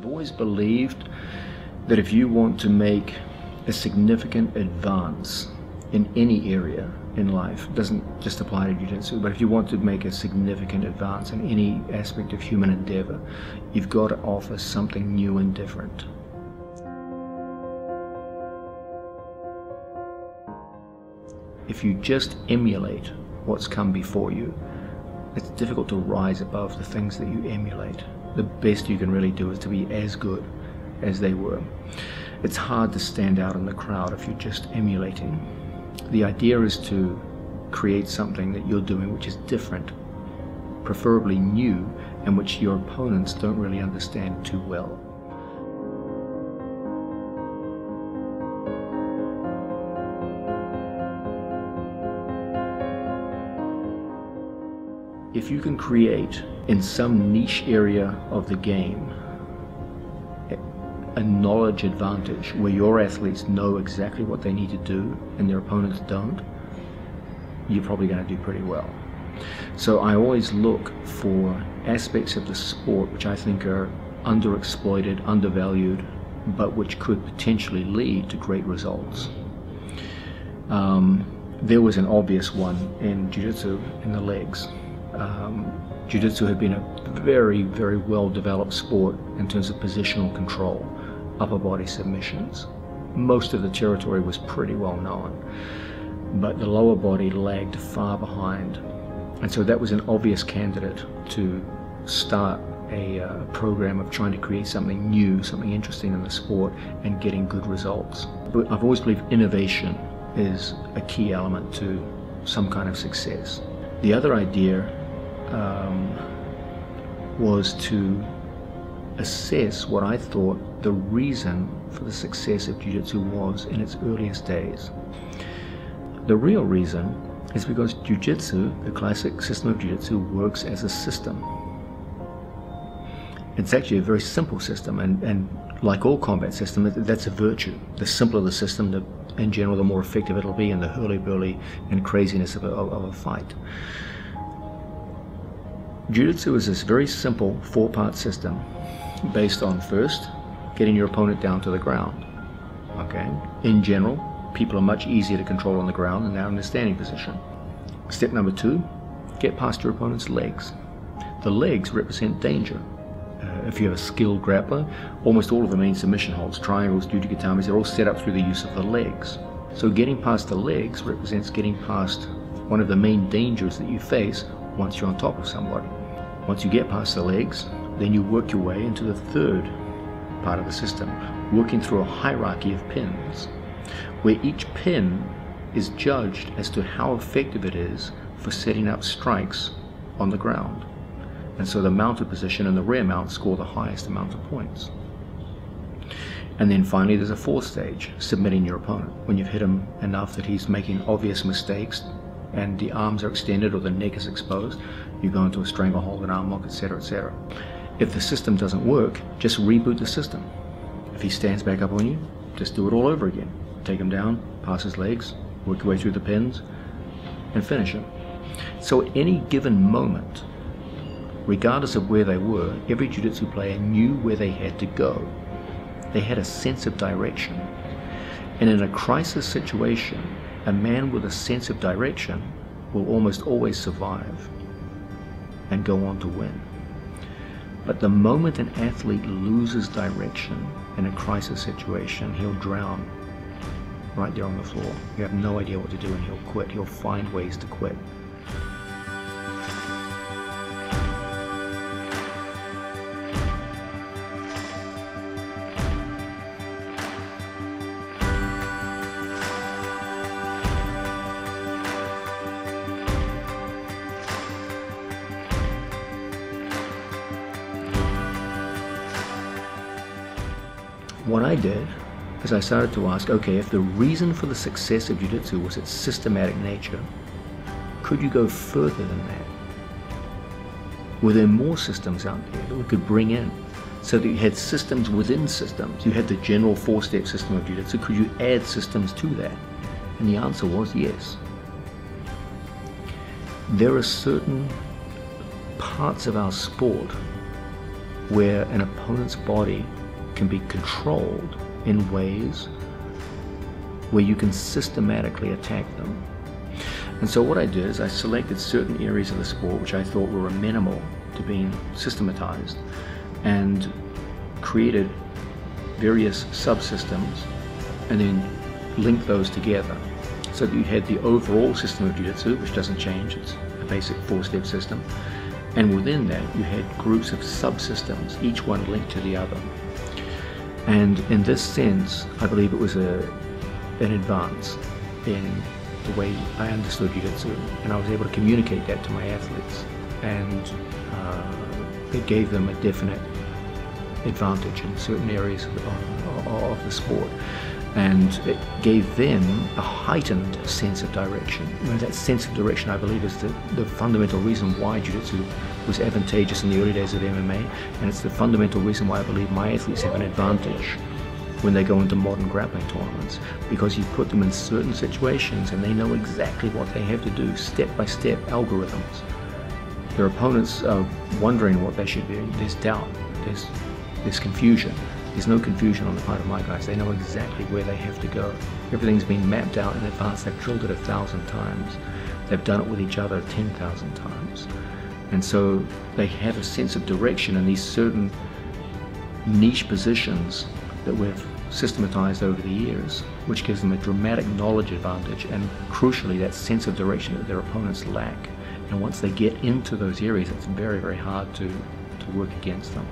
I've always believed that if you want to make a significant advance in any area in life, doesn't just apply to jiu-jitsu, but if you want to make a significant advance in any aspect of human endeavor, you've got to offer something new and different. If you just emulate what's come before you, it's difficult to rise above the things that you emulate. The best you can really do is to be as good as they were. It's hard to stand out in the crowd if you're just emulating. The idea is to create something that you're doing which is different, preferably new, and which your opponents don't really understand too well. if you can create in some niche area of the game a knowledge advantage where your athletes know exactly what they need to do and their opponents don't, you're probably going to do pretty well. So I always look for aspects of the sport which I think are underexploited, undervalued, but which could potentially lead to great results. Um, there was an obvious one in jiu-jitsu in the legs um, Jiu-Jitsu had been a very, very well-developed sport in terms of positional control, upper body submissions. Most of the territory was pretty well known, but the lower body lagged far behind. And so that was an obvious candidate to start a uh, program of trying to create something new, something interesting in the sport, and getting good results. But I've always believed innovation is a key element to some kind of success. The other idea um, was to assess what I thought the reason for the success of Jiu-Jitsu was in its earliest days. The real reason is because Jiu-Jitsu, the classic system of Jiu-Jitsu, works as a system. It's actually a very simple system, and, and like all combat systems, that's a virtue. The simpler the system, the, in general, the more effective it'll be in the hurly-burly and craziness of a, of a fight. Jiu-Jitsu is this very simple four-part system based on first, getting your opponent down to the ground. Okay? In general, people are much easier to control on the ground than they are in a standing position. Step number two, get past your opponent's legs. The legs represent danger. Uh, if you have a skilled grappler, almost all of the main submission holds, triangles, jujigatames, they're all set up through the use of the legs. So getting past the legs represents getting past one of the main dangers that you face once you're on top of somebody. Once you get past the legs, then you work your way into the third part of the system, working through a hierarchy of pins, where each pin is judged as to how effective it is for setting up strikes on the ground. And so the mounted position and the rear mount score the highest amount of points. And then finally, there's a fourth stage, submitting your opponent. When you've hit him enough that he's making obvious mistakes, and the arms are extended or the neck is exposed, you go into a stranglehold, an arm lock, etc., etc. If the system doesn't work, just reboot the system. If he stands back up on you, just do it all over again. Take him down, pass his legs, work your way through the pins, and finish him. So at any given moment, regardless of where they were, every jiu-jitsu player knew where they had to go. They had a sense of direction. And in a crisis situation, a man with a sense of direction will almost always survive and go on to win. But the moment an athlete loses direction in a crisis situation, he'll drown right there on the floor. You have no idea what to do and he'll quit. He'll find ways to quit. What I did is I started to ask, okay, if the reason for the success of Jiu-Jitsu was its systematic nature, could you go further than that? Were there more systems out there that we could bring in? So that you had systems within systems. You had the general four-step system of Jiu-Jitsu. Could you add systems to that? And the answer was yes. There are certain parts of our sport where an opponent's body can be controlled in ways where you can systematically attack them. And so what I did is I selected certain areas of the sport which I thought were amenable to being systematized and created various subsystems and then linked those together so that you had the overall system of jiu-jitsu which doesn't change it's a basic four-step system and within that you had groups of subsystems each one linked to the other and in this sense I believe it was a an advance in the way I understood Jiu-Jitsu and I was able to communicate that to my athletes. And uh, it gave them a definite advantage in certain areas of, of, of the sport and it gave them a heightened sense of direction. And that sense of direction, I believe, is the, the fundamental reason why Jiu-Jitsu was advantageous in the early days of MMA, and it's the fundamental reason why I believe my athletes have an advantage when they go into modern grappling tournaments because you put them in certain situations and they know exactly what they have to do, step by step algorithms. Their opponents are wondering what they should do. There's doubt, there's, there's confusion. There's no confusion on the part of my guys. They know exactly where they have to go. Everything's been mapped out in advance. They've drilled it a thousand times. They've done it with each other 10,000 times. And so they have a sense of direction in these certain niche positions that we've systematized over the years, which gives them a dramatic knowledge advantage and crucially that sense of direction that their opponents lack. And once they get into those areas, it's very, very hard to, to work against them.